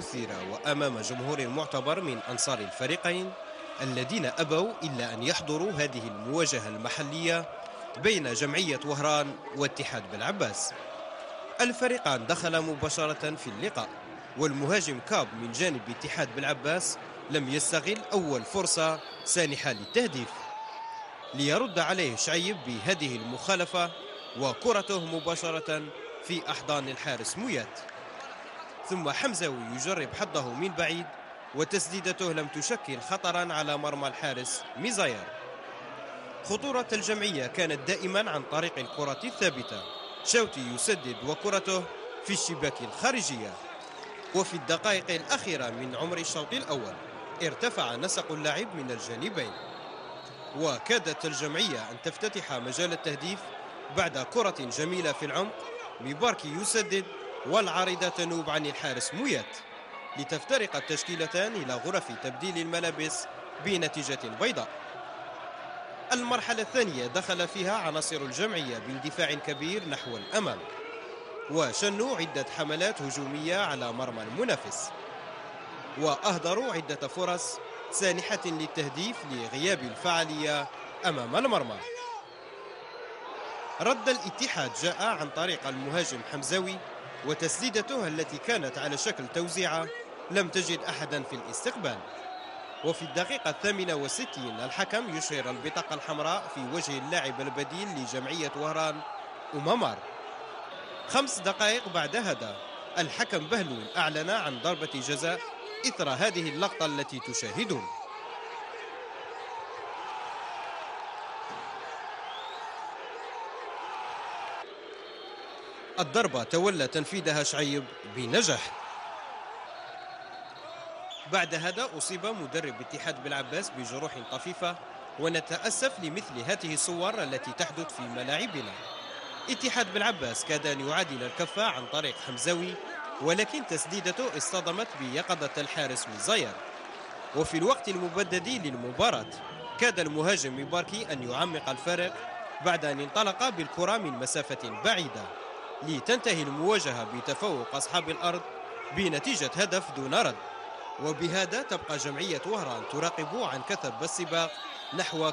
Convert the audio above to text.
مثيرة وأمام جمهور معتبر من أنصار الفريقين الذين أبوا إلا أن يحضروا هذه المواجهة المحلية بين جمعية وهران واتحاد بالعباس الفريقان دخلا مباشرة في اللقاء والمهاجم كاب من جانب اتحاد بالعباس لم يستغل أول فرصة سانحة للتهديف. ليرد عليه شعيب بهذه المخالفة وكرته مباشرة في أحضان الحارس مويات ثم حمزاوي يجرب حظه من بعيد وتسديدته لم تشكل خطرا على مرمى الحارس ميزاير. خطورة الجمعية كانت دائما عن طريق الكرة الثابتة. شوتي يسدد وكرته في الشباك الخارجية. وفي الدقائق الأخيرة من عمر الشوط الأول ارتفع نسق اللعب من الجانبين. وكادت الجمعية أن تفتتح مجال التهديف بعد كرة جميلة في العمق. ميباركي يسدد والعارضة تنوب عن الحارس مويات لتفترق التشكيلتان إلى غرف تبديل الملابس بنتيجة بيضاء. المرحلة الثانية دخل فيها عناصر الجمعية باندفاع كبير نحو الأمام وشنوا عدة حملات هجومية على مرمى المنافس وأهدروا عدة فرص سانحة للتهديف لغياب الفعالية أمام المرمى. رد الاتحاد جاء عن طريق المهاجم حمزاوي وتسديدته التي كانت على شكل توزيعة لم تجد أحدا في الاستقبال. وفي الدقيقة الثامنة والستين الحكم يشهر البطاقة الحمراء في وجه اللاعب البديل لجمعية وهران أمامار خمس دقائق بعد هذا الحكم بهلول أعلن عن ضربة جزاء إثر هذه اللقطة التي تشاهدون. الضربة تولى تنفيذها شعيب بنجاح. بعد هذا أصيب مدرب اتحاد بالعباس بجروح طفيفة ونتأسف لمثل هذه الصور التي تحدث في ملاعبنا. اتحاد بالعباس كاد أن يعادل الكفة عن طريق حمزاوي ولكن تسديدته اصطدمت بيقظة الحارس مزاير وفي الوقت المبدد للمباراة كاد المهاجم مباركي أن يعمق الفارق بعد أن انطلق بالكرة من مسافة بعيدة. لتنتهي المواجهة بتفوق أصحاب الأرض بنتيجة هدف دون رد. وبهذا تبقى جمعية وهران تراقب عن كثب السباق نحو